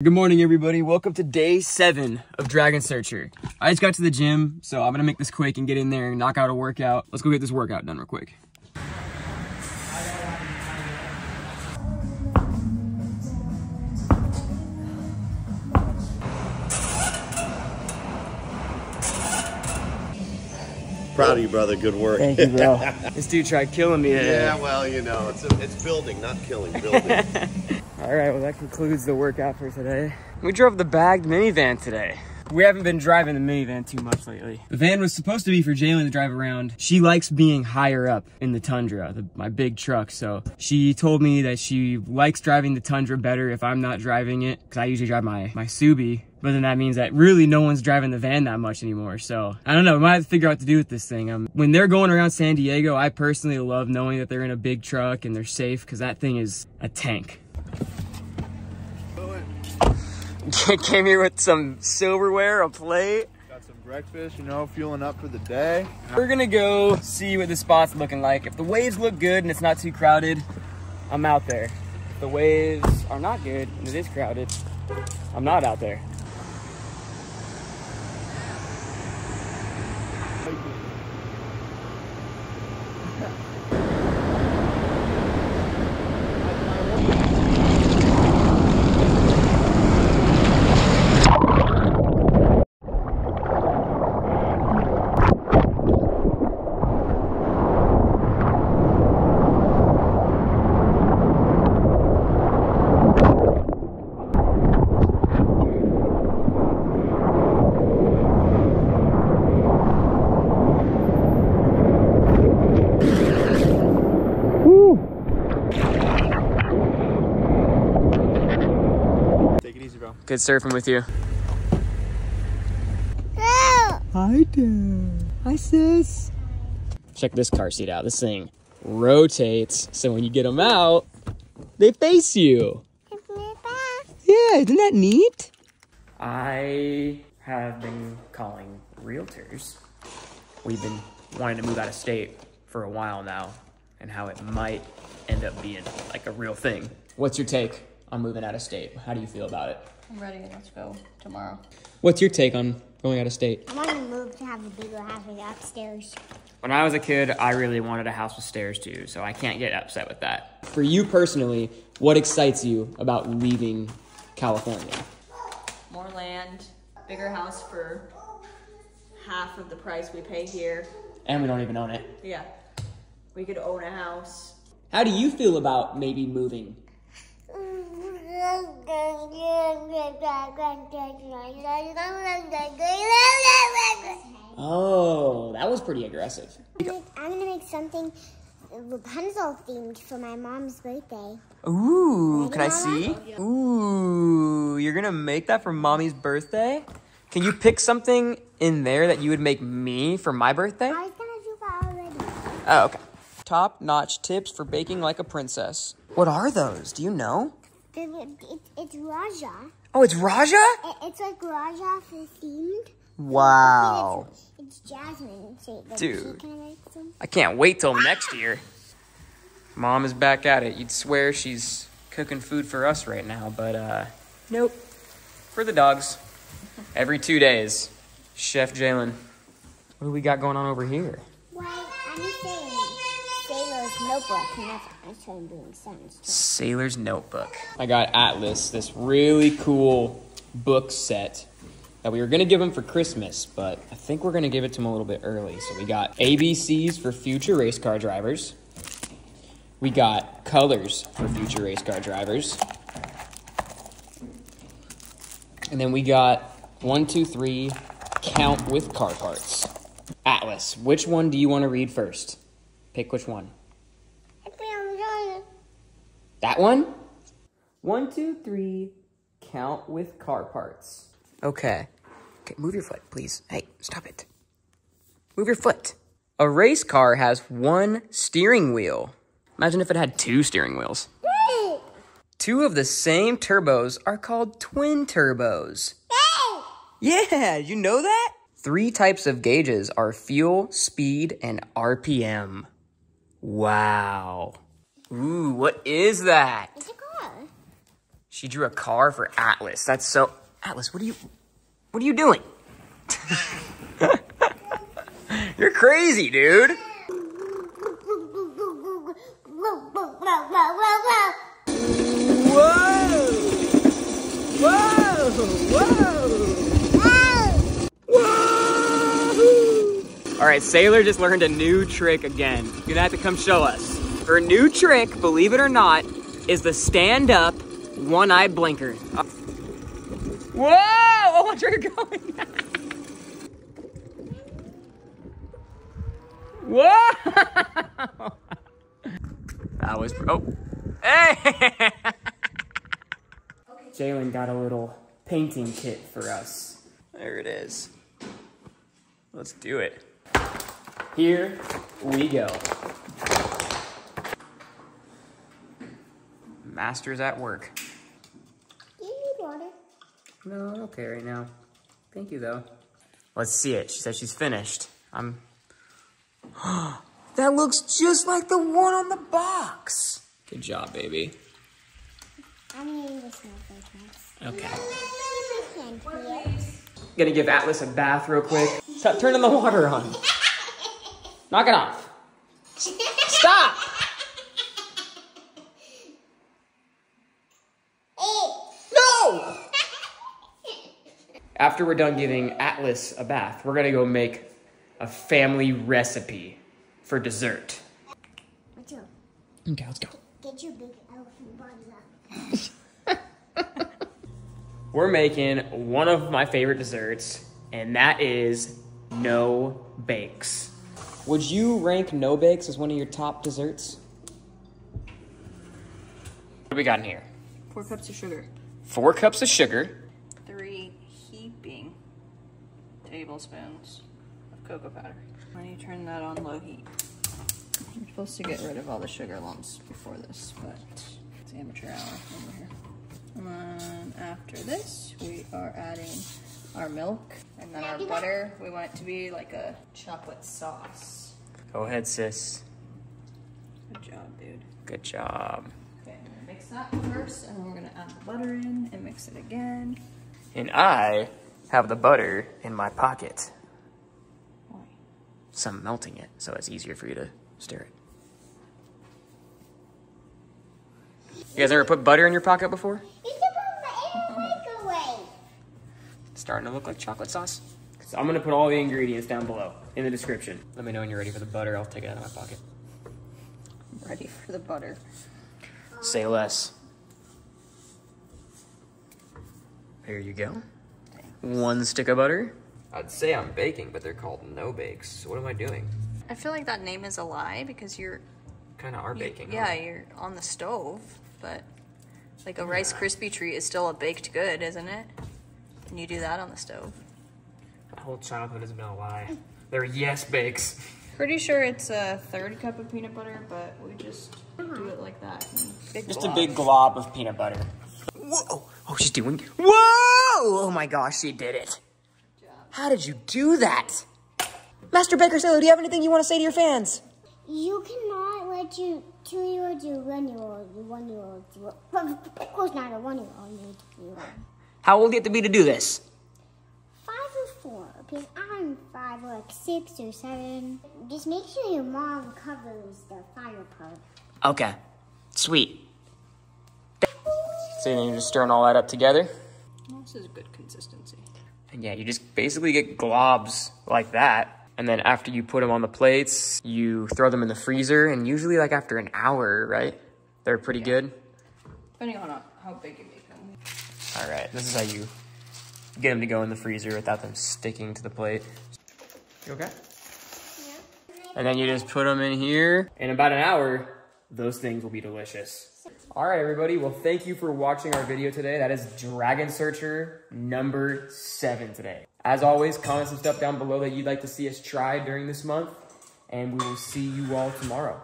Good morning, everybody. Welcome to day seven of Dragon Searcher. I just got to the gym, so I'm gonna make this quick and get in there and knock out a workout. Let's go get this workout done real quick. Proud of you, brother. Good work. Thank you, bro. this dude tried killing me today. Yeah, well, you know, it's a, it's building, not killing. Building. All right, well, that concludes the workout for today. We drove the bagged minivan today. We haven't been driving the minivan too much lately. The van was supposed to be for Jalen to drive around. She likes being higher up in the Tundra, the, my big truck. So she told me that she likes driving the Tundra better if I'm not driving it. Cause I usually drive my, my Subi. But then that means that really no one's driving the van that much anymore. So I don't know, we might have to figure out what to do with this thing. Um, when they're going around San Diego, I personally love knowing that they're in a big truck and they're safe cause that thing is a tank. Came here with some silverware, a plate. Got some breakfast, you know, fueling up for the day. We're gonna go see what the spot's looking like. If the waves look good and it's not too crowded, I'm out there. If the waves are not good and it is crowded, I'm not out there. Take it easy, bro. Good surfing with you. Hi, Dad. Hi, sis. Check this car seat out. This thing rotates, so when you get them out, they face you. Yeah, isn't that neat? I have been calling realtors. We've been wanting to move out of state for a while now, and how it might end up being like a real thing. What's your take on moving out of state? How do you feel about it? I'm ready. Let's go tomorrow. What's your take on going out of state? I want to move to have a bigger house with upstairs. When I was a kid, I really wanted a house with stairs too, so I can't get upset with that. For you personally, what excites you about leaving California? More land, bigger house for half of the price we pay here. And we don't even own it. Yeah. We could own a house. How do you feel about maybe moving? Oh, that was pretty aggressive. I'm gonna make something Rapunzel themed for my mom's birthday. Ooh, can I Ready, see? Ooh, you're gonna make that for mommy's birthday? Can you pick something in there that you would make me for my birthday? I was gonna do that already. Oh, okay. Top notch tips for baking like a princess. What are those? Do you know? It, it, it's Rajah. Oh, it's Rajah? It, it's like Rajah themed. Wow. It's, it's Jasmine. So, like, Dude. I? I can't wait till next year. Mom is back at it. You'd swear she's cooking food for us right now, but uh, nope. For the dogs. Every two days. Chef Jalen. What do we got going on over here? Well, I'm saying Saylor's Notebook, and that's I started doing sounds. Saylor's Notebook. I got Atlas, this really cool book set that we were gonna give him for Christmas, but I think we're gonna give it to him a little bit early. So we got ABCs for future race car drivers. We got colors for future race car drivers. And then we got one, two, three, count with car parts. Atlas, which one do you want to read first? Pick which one. That one? One, two, three, count with car parts. Okay. Okay, move your foot, please. Hey, stop it. Move your foot. A race car has one steering wheel. Imagine if it had two steering wheels. Two of the same turbos are called twin turbos. Yeah, you know that? Three types of gauges are fuel, speed, and RPM. Wow. Ooh, what is that? It's a car. She drew a car for Atlas. That's so Atlas, what are you what are you doing? You're crazy, dude. Whoa! Whoa! Whoa! All right, Saylor just learned a new trick again. You're gonna have to come show us. Her new trick, believe it or not, is the stand up one eye blinker. Whoa! Oh, watch you're going. Whoa! That was, oh. Hey! Jalen got a little painting kit for us. There it is. Let's do it. Here we go. Master's at work. Do you need water? No, I'm okay right now. Thank you, though. Let's see it. She said she's finished. I'm. that looks just like the one on the box. Good job, baby. I'm eating the snowflake Okay. And here. Gonna give Atlas a bath real quick. Stop turning the water on. Knock it off. Stop! After we're done giving Atlas a bath, we're gonna go make a family recipe for dessert. What's up? Okay, let's go. Get your big elephant buns up. We're making one of my favorite desserts, and that is no bakes. Would you rank no bakes as one of your top desserts? What do we got in here? Four cups of sugar. Four cups of sugar. Three heaping tablespoons of cocoa powder. When you turn that on low heat. I'm supposed to get rid of all the sugar lumps before this, but it's amateur hour over here. And then after this, we are adding our milk and then our butter. We want it to be like a chocolate sauce. Go ahead, sis. Good job, dude. Good job. Okay, I'm gonna mix that first, and then we're gonna add the butter in and mix it again. And I have the butter in my pocket. Why? So I'm melting it, so it's easier for you to stir it. You guys ever put butter in your pocket before? You can put my in the microwave. It's starting to look like chocolate sauce. So I'm gonna put all the ingredients down below in the description. Let me know when you're ready for the butter. I'll take it out of my pocket. I'm ready for the butter. Say less. There you go. One stick of butter. I'd say I'm baking, but they're called no bakes. So what am I doing? I feel like that name is a lie because you're Kind of are you- baking. yeah, you're on the stove, but like a Rice Krispie treat is still a baked good, isn't it? And you do that on the stove? My whole childhood has been a lie. They're yes bakes. Pretty sure it's a third cup of peanut butter, but we just do it like that. Big Just a big glob of peanut butter. Whoa! Oh, she's doing. Whoa! Oh, oh my gosh, she did it. How did you do that? Master Baker Saylor, do you have anything you want to say to your fans? You cannot let your two-year-old do one-year-old, your one-year-old do of course not a one-year-old. You need to be one. How old do you have to be to do this? Five or four, because I'm five or like six or seven. Just make sure your mom covers the fire part. Okay. Sweet. So then you're just stirring all that up together? This is a good consistency. And yeah, you just basically get globs like that. And then after you put them on the plates, you throw them in the freezer. And usually, like after an hour, right? They're pretty good. Depending on how- how big you make them. All right, this is how you get them to go in the freezer without them sticking to the plate. You okay? Yeah. And then you just put them in here. In about an hour, those things will be delicious. All right, everybody. Well, thank you for watching our video today. That is Dragon Searcher number seven today. As always, comment some stuff down below that you'd like to see us try during this month. And we will see you all tomorrow.